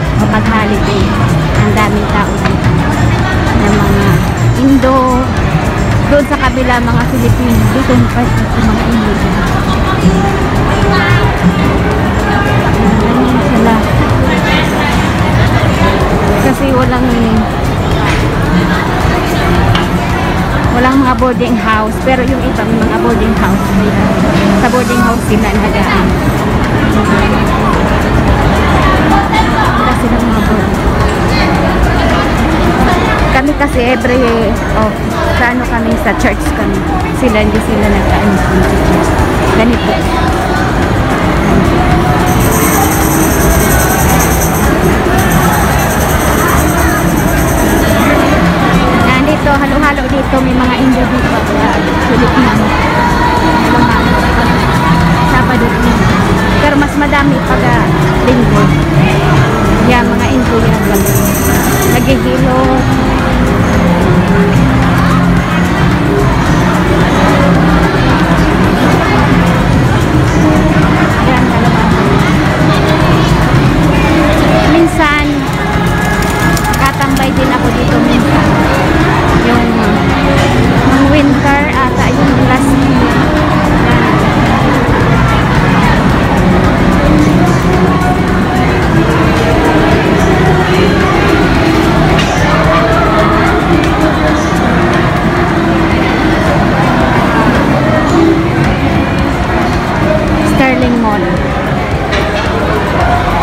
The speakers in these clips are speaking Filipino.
statutory pag holiday. Ang daming tao dito. Ng mga Indo, doon sa kabila mga Filipino, dito pa dito mga Indo. Ganyan sila. Kasi walang walang mga boarding house pero yung iba may mga boarding house sa boarding house sila nagaan silang mga boarding kami kasi every of sa ano kami sa church kami sila hindi sila nagkaan sa church ganito Nandito, halo-halo dito, may mga Indo dito Filipino. Sabado. Pero mas madami pag linggo. Yan, mga Indo yan. Nagigilot. Yan, halo-halo. Minsan, Thank you.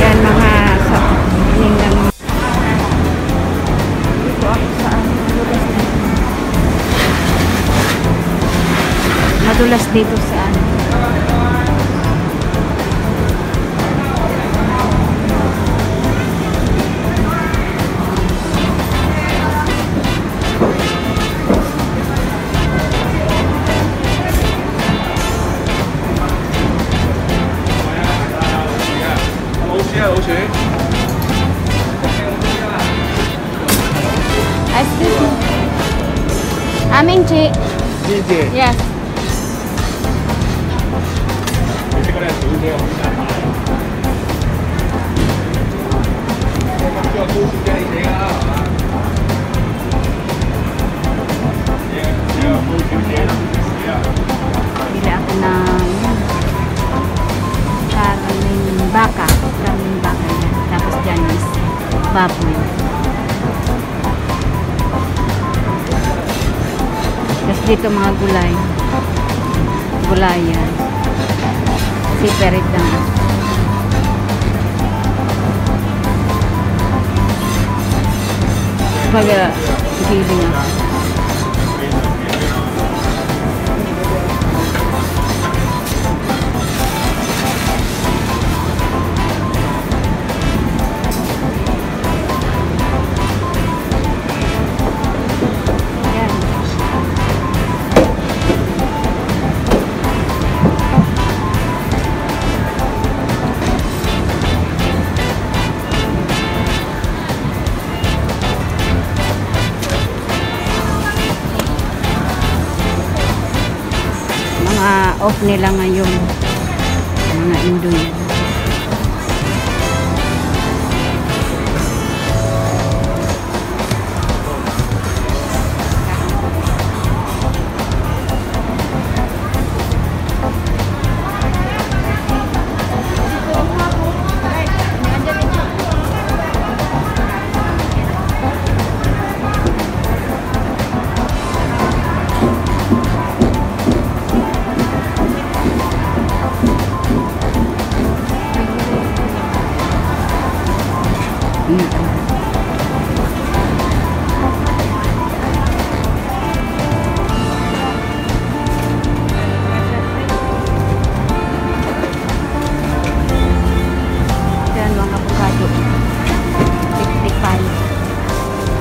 Yan mga sa ninggan. Dito ako sa. Madulas dito sa easy yeah dito mga gulay. Gulayan. Siperit lang. Pag uh, giling ako. Nila ngayon. Mga Indoy. jadi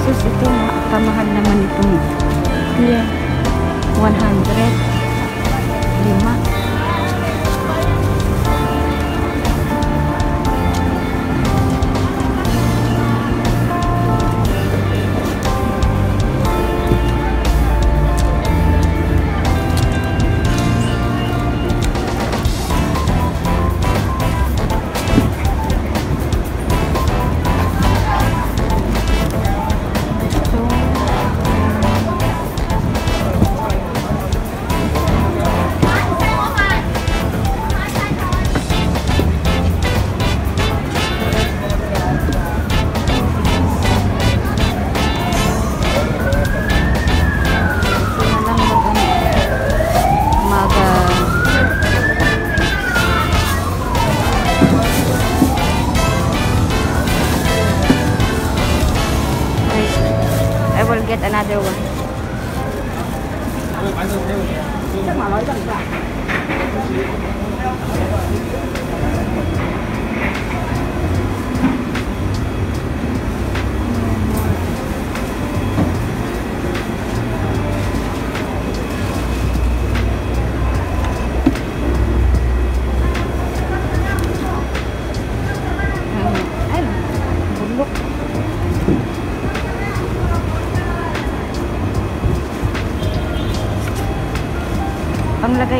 Sus itu mahal naman ito Dia one 100. I will get another one. Chắc mà nói rằng cả.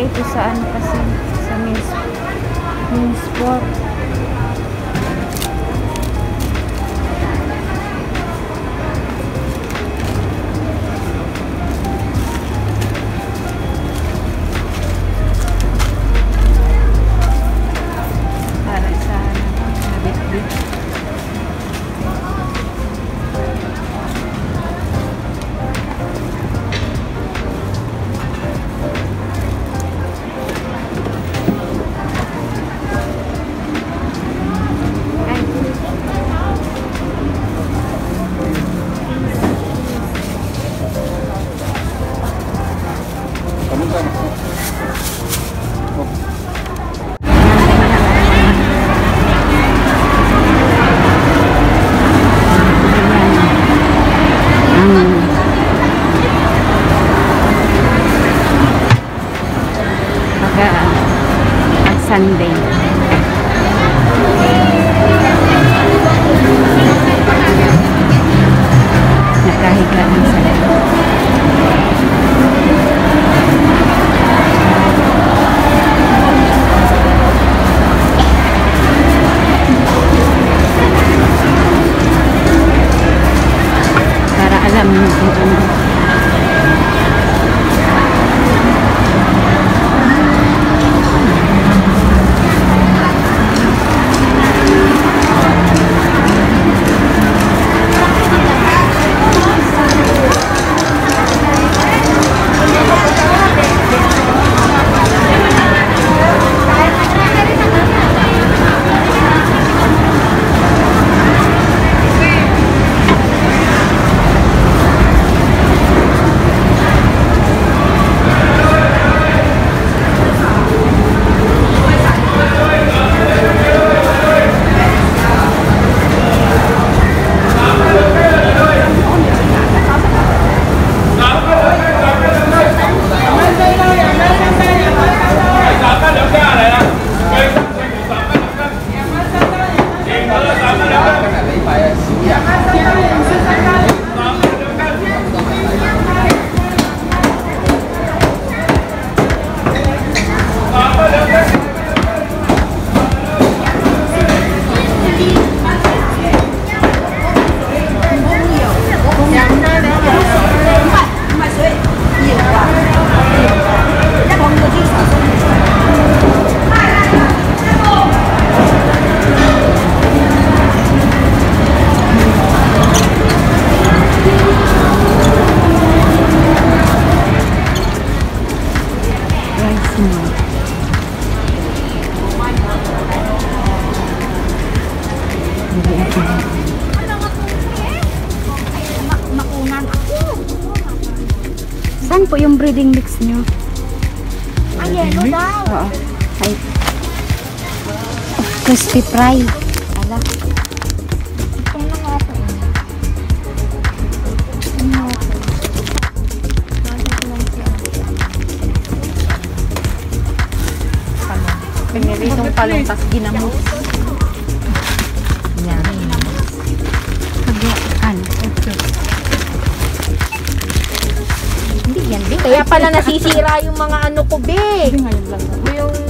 Ito sa ano kasi sa means means sport. Sunday. Nakahiga lang sa loob. Para alam mo kung ano. Saan po yung breeding mix nyo? Ay, yellow daw. Oo. Ay. Oh, crispy fry. Ala. Piniritong palong tas ginamot. Yan. Yan, Bing. Kaya pala nasisira yung mga ano ko, Bing. Ngayon lang. Yung